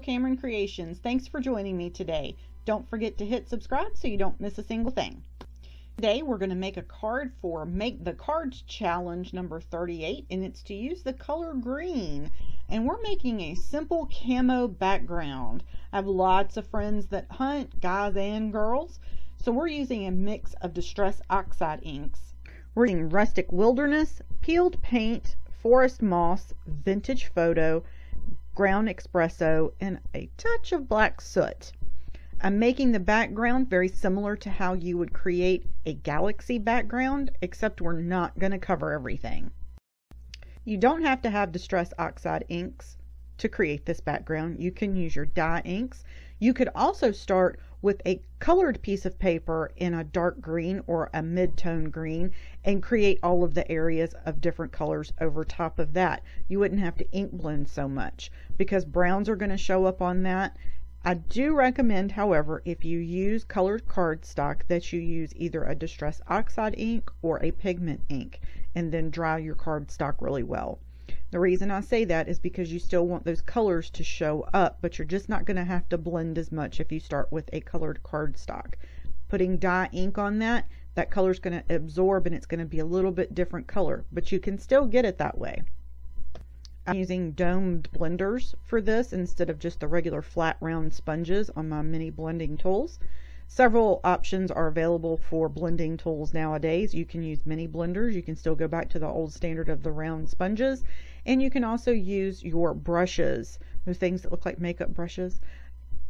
Cameron Creations. Thanks for joining me today. Don't forget to hit subscribe so you don't miss a single thing. Today we're going to make a card for Make the Cards Challenge number 38 and it's to use the color green. And we're making a simple camo background. I have lots of friends that hunt, guys and girls. So we're using a mix of Distress Oxide inks. We're using Rustic Wilderness, Peeled Paint, Forest Moss, Vintage Photo, Ground Espresso, and a touch of black soot. I'm making the background very similar to how you would create a galaxy background, except we're not going to cover everything. You don't have to have Distress Oxide inks to create this background. You can use your dye inks. You could also start with a colored piece of paper in a dark green or a mid-tone green and create all of the areas of different colors over top of that. You wouldn't have to ink blend so much because browns are going to show up on that. I do recommend, however, if you use colored cardstock that you use either a Distress Oxide ink or a pigment ink and then dry your cardstock really well. The reason I say that is because you still want those colors to show up, but you're just not going to have to blend as much if you start with a colored cardstock. Putting dye ink on that, that color is going to absorb and it's going to be a little bit different color, but you can still get it that way. I'm using domed blenders for this instead of just the regular flat round sponges on my mini blending tools. Several options are available for blending tools nowadays. You can use mini blenders. You can still go back to the old standard of the round sponges. And you can also use your brushes, those things that look like makeup brushes.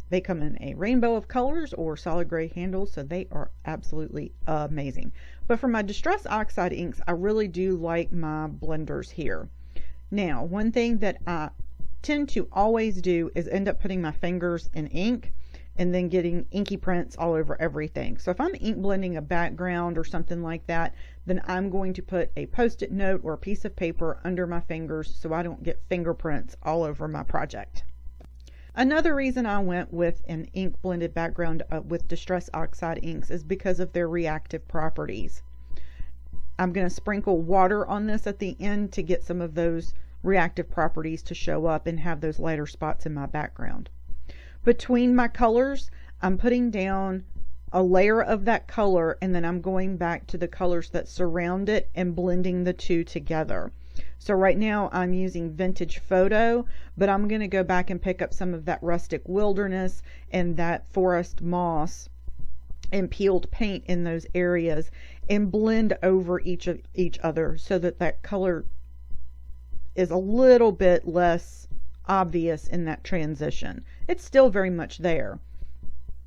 They come in a rainbow of colors or solid gray handles, so they are absolutely amazing. But for my Distress Oxide inks, I really do like my blenders here. Now, one thing that I tend to always do is end up putting my fingers in ink and then getting inky prints all over everything. So if I'm ink blending a background or something like that, then I'm going to put a post-it note or a piece of paper under my fingers so I don't get fingerprints all over my project. Another reason I went with an ink blended background uh, with Distress Oxide inks is because of their reactive properties. I'm going to sprinkle water on this at the end to get some of those reactive properties to show up and have those lighter spots in my background. Between my colors, I'm putting down a layer of that color and then I'm going back to the colors that surround it and blending the two together. So right now I'm using Vintage Photo, but I'm going to go back and pick up some of that Rustic Wilderness and that Forest Moss and peeled paint in those areas and blend over each of each other so that that color is a little bit less obvious in that transition. It's still very much there,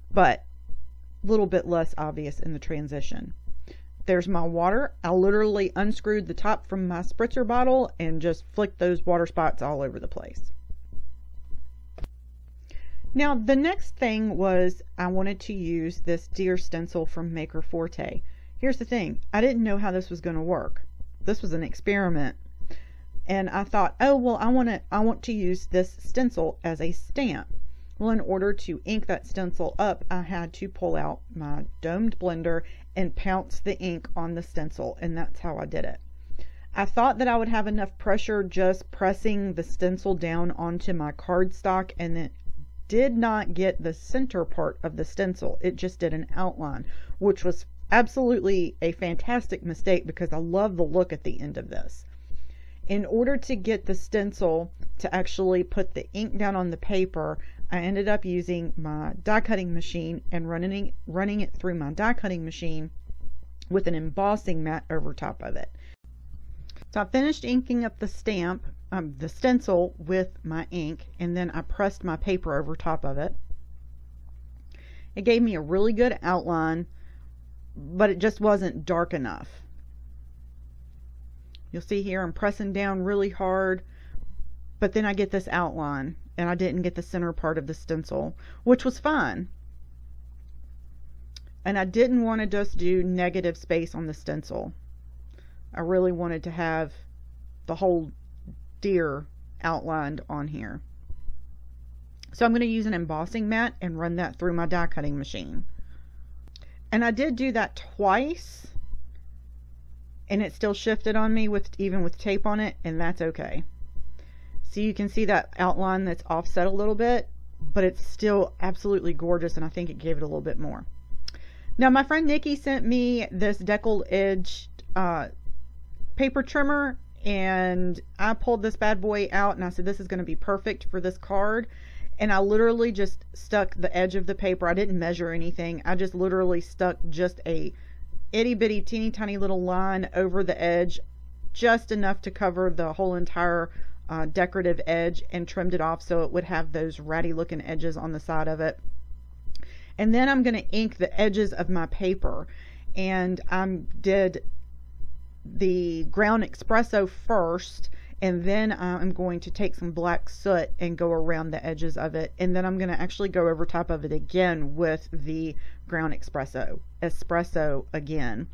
but a little bit less obvious in the transition. There's my water. I literally unscrewed the top from my spritzer bottle and just flicked those water spots all over the place. Now the next thing was I wanted to use this deer stencil from Maker Forte. Here's the thing, I didn't know how this was going to work. This was an experiment and I thought, oh well, I want to I want to use this stencil as a stamp. Well, in order to ink that stencil up, I had to pull out my domed blender and pounce the ink on the stencil, and that's how I did it. I thought that I would have enough pressure just pressing the stencil down onto my cardstock, and it did not get the center part of the stencil. It just did an outline, which was absolutely a fantastic mistake because I love the look at the end of this in order to get the stencil to actually put the ink down on the paper, I ended up using my die cutting machine and running, running it through my die cutting machine with an embossing mat over top of it. So I finished inking up the stamp, um, the stencil with my ink, and then I pressed my paper over top of it. It gave me a really good outline, but it just wasn't dark enough. You'll see here I'm pressing down really hard, but then I get this outline and I didn't get the center part of the stencil, which was fine. And I didn't want to just do negative space on the stencil. I really wanted to have the whole deer outlined on here. So I'm going to use an embossing mat and run that through my die cutting machine. And I did do that twice and it still shifted on me with even with tape on it and that's okay so you can see that outline that's offset a little bit but it's still absolutely gorgeous and I think it gave it a little bit more. Now my friend Nikki sent me this deckled edge uh, paper trimmer and I pulled this bad boy out and I said this is going to be perfect for this card and I literally just stuck the edge of the paper. I didn't measure anything. I just literally stuck just a itty bitty teeny tiny little line over the edge just enough to cover the whole entire uh, decorative edge and trimmed it off so it would have those ratty looking edges on the side of it. And then I'm going to ink the edges of my paper. And I did the ground espresso first and then I'm going to take some black soot and go around the edges of it. And then I'm going to actually go over top of it again with the ground espresso espresso again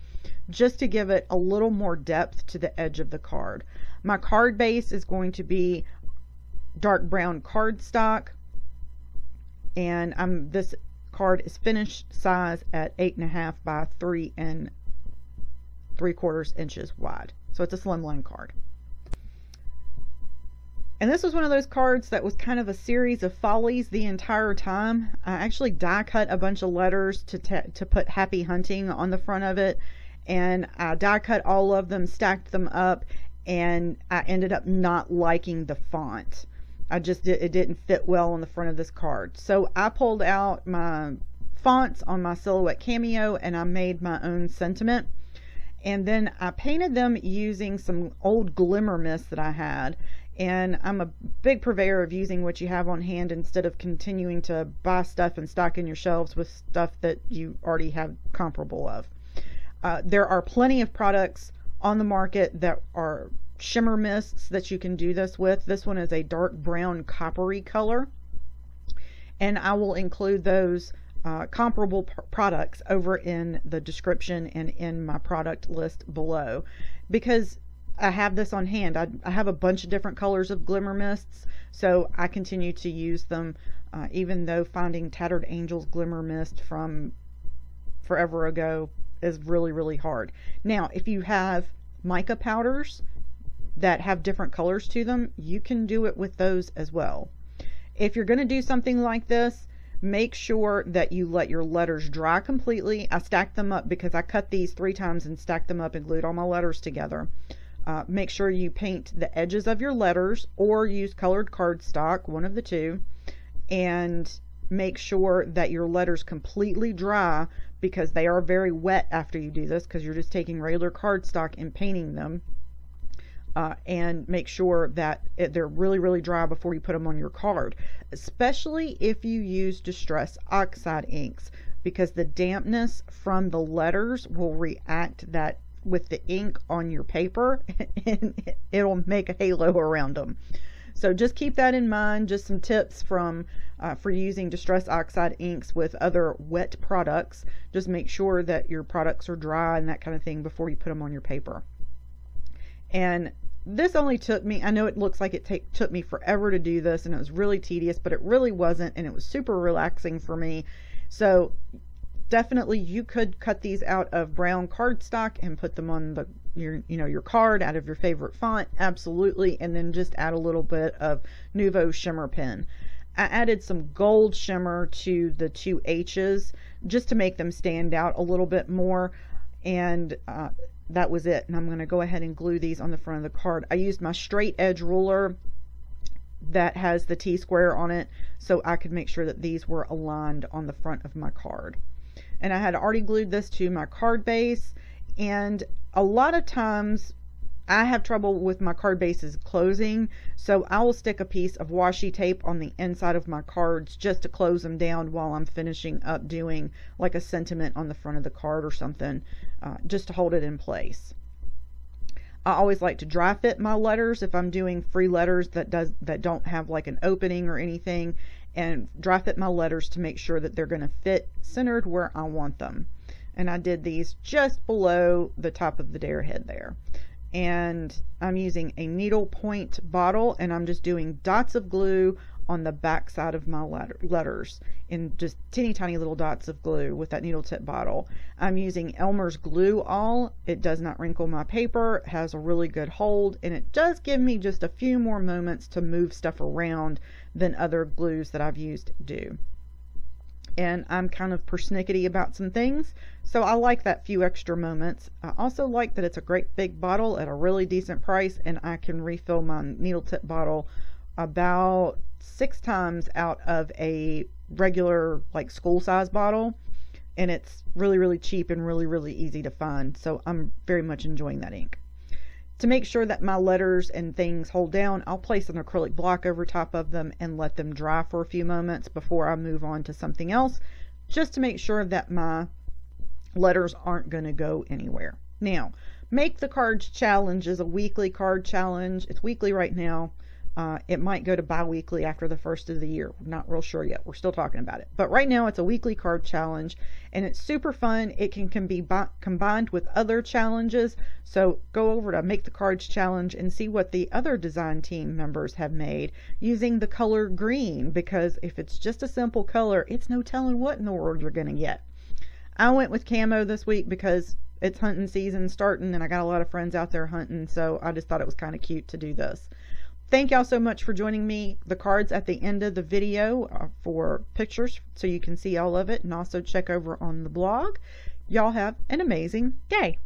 just to give it a little more depth to the edge of the card. My card base is going to be dark brown cardstock and I'm this card is finished size at eight and a half by three and three quarters inches wide. So it's a slimline card and this was one of those cards that was kind of a series of follies the entire time. I actually die cut a bunch of letters to, to put happy hunting on the front of it. And I die cut all of them, stacked them up, and I ended up not liking the font. I just it didn't fit well on the front of this card. So I pulled out my fonts on my Silhouette Cameo and I made my own sentiment. And then I painted them using some old glimmer mist that I had and I'm a big purveyor of using what you have on hand instead of continuing to buy stuff and stock in your shelves with stuff that you already have comparable of. Uh, there are plenty of products on the market that are shimmer mists that you can do this with. This one is a dark brown coppery color, and I will include those uh, comparable products over in the description and in my product list below because I have this on hand. I, I, have a bunch of different colors of glimmer mists, so I continue to use them, uh, even though finding Tattered Angels glimmer mist from forever ago is really, really hard. Now, if you have mica powders that have different colors to them, you can do it with those as well. If you're going to do something like this, make sure that you let your letters dry completely. I stacked them up because I cut these three times and stacked them up and glued all my letters together. Uh, make sure you paint the edges of your letters or use colored cardstock, one of the two, and make sure that your letters completely dry because they are very wet after you do this because you're just taking regular cardstock and painting them. Uh, and make sure that it, they're really, really dry before you put them on your card, especially if you use Distress Oxide inks because the dampness from the letters will react that with the ink on your paper and it'll make a halo around them. So just keep that in mind. Just some tips from uh, for using Distress Oxide inks with other wet products. Just make sure that your products are dry and that kind of thing before you put them on your paper. And this only took me, I know it looks like it take, took me forever to do this and it was really tedious, but it really wasn't and it was super relaxing for me. So definitely you could cut these out of brown cardstock and put them on the your you know your card out of your favorite font absolutely and then just add a little bit of Nuvo shimmer pen. I added some gold shimmer to the two H's just to make them stand out a little bit more and uh, that was it and I'm going to go ahead and glue these on the front of the card. I used my straight edge ruler that has the T-square on it so I could make sure that these were aligned on the front of my card and I had already glued this to my card base and a lot of times I have trouble with my card bases closing so I will stick a piece of washi tape on the inside of my cards just to close them down while I'm finishing up doing like a sentiment on the front of the card or something uh, just to hold it in place. I always like to dry fit my letters if I'm doing free letters that does that don't have like an opening or anything and dry fit my letters to make sure that they're going to fit centered where I want them. And I did these just below the top of the dare head there. And I'm using a needle point bottle and I'm just doing dots of glue on the back side of my letter, letters in just teeny tiny little dots of glue with that needle tip bottle. I'm using Elmer's Glue All. It does not wrinkle my paper, it has a really good hold, and it does give me just a few more moments to move stuff around than other glues that I've used do. And I'm kind of persnickety about some things, so I like that few extra moments. I also like that it's a great big bottle at a really decent price, and I can refill my needle tip bottle about six times out of a regular like school size bottle and it's really really cheap and really really easy to find. So I'm very much enjoying that ink. To make sure that my letters and things hold down I'll place an acrylic block over top of them and let them dry for a few moments before I move on to something else just to make sure that my letters aren't going to go anywhere. Now make the cards challenge is a weekly card challenge. It's weekly right now uh, it might go to bi-weekly after the first of the year. Not real sure yet. We're still talking about it. But right now it's a weekly card challenge and it's super fun. It can, can be bi- combined with other challenges. So go over to Make the Cards Challenge and see what the other design team members have made using the color green because if it's just a simple color, it's no telling what in the world you're going to get. I went with camo this week because it's hunting season starting and I got a lot of friends out there hunting. So I just thought it was kind of cute to do this. Thank y'all so much for joining me. The cards at the end of the video for pictures so you can see all of it and also check over on the blog. Y'all have an amazing day.